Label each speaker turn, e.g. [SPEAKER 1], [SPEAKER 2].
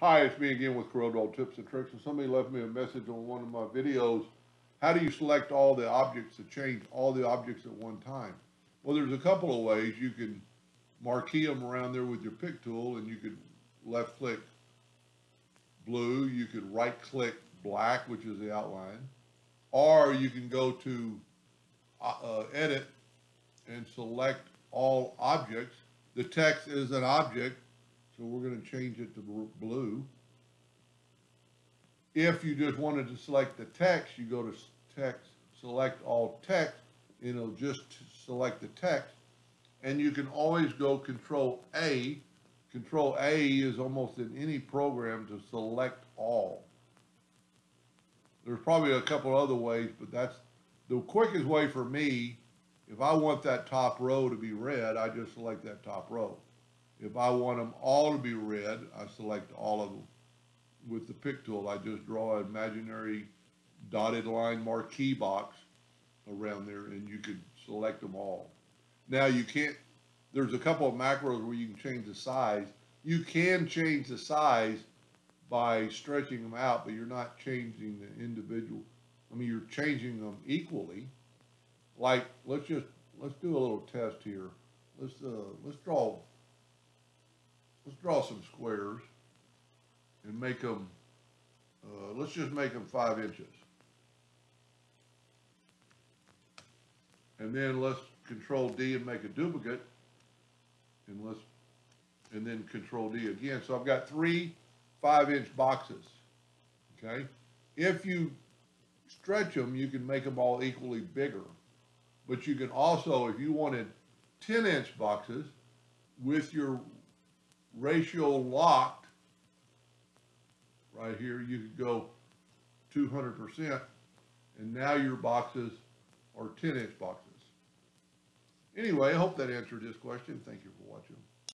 [SPEAKER 1] Hi, it's me again with Corel Tips and Tricks, and somebody left me a message on one of my videos. How do you select all the objects to change all the objects at one time? Well, there's a couple of ways. You can marquee them around there with your pick tool, and you could left click blue. You could right click black, which is the outline. Or you can go to uh, uh, edit and select all objects. The text is an object, so we're going to change it to blue. If you just wanted to select the text, you go to text, select all text, it'll just select the text. And you can always go Control A. Control A is almost in any program to select all. There's probably a couple other ways, but that's the quickest way for me. If I want that top row to be red, I just select that top row. If I want them all to be red, I select all of them. With the pick tool, I just draw an imaginary dotted line marquee box around there and you can select them all. Now you can't, there's a couple of macros where you can change the size. You can change the size by stretching them out, but you're not changing the individual. I mean, you're changing them equally. Like, let's just, let's do a little test here. Let's, uh, let's draw, let's draw some squares and make them, uh, let's just make them five inches. And then let's control D and make a duplicate. And let's, and then control D again. So I've got three five inch boxes. Okay. If you stretch them, you can make them all equally bigger. But you can also, if you wanted 10 inch boxes with your ratio locked, right here, you could go 200%, and now your boxes are 10 inch boxes. Anyway, I hope that answered this question. Thank you for watching.